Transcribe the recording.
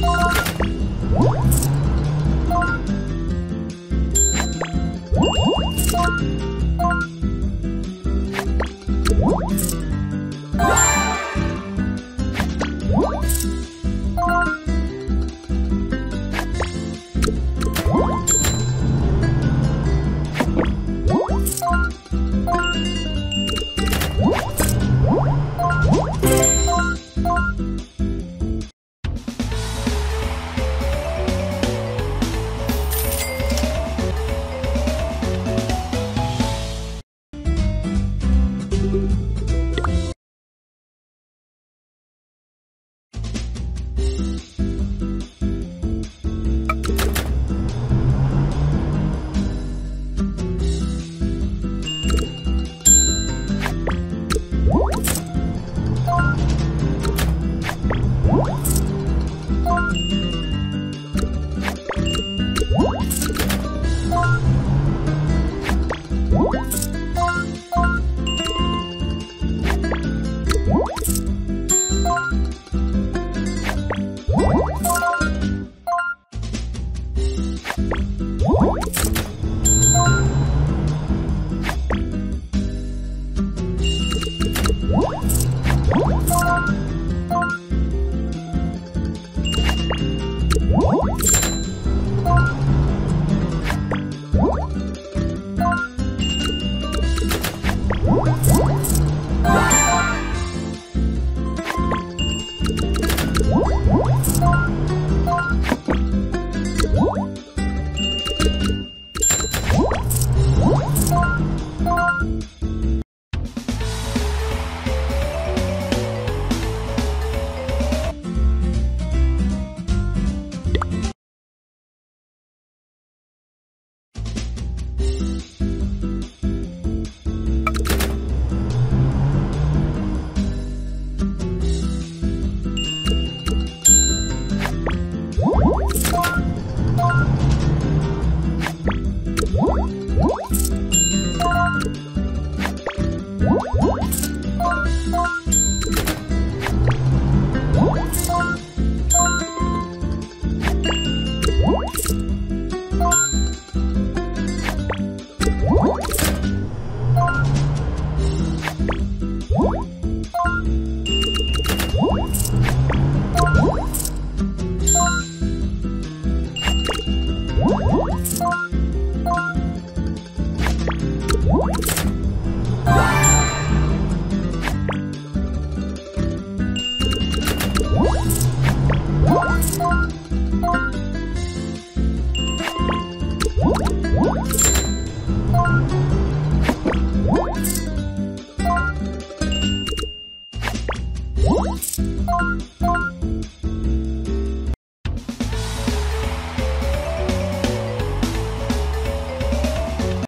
You you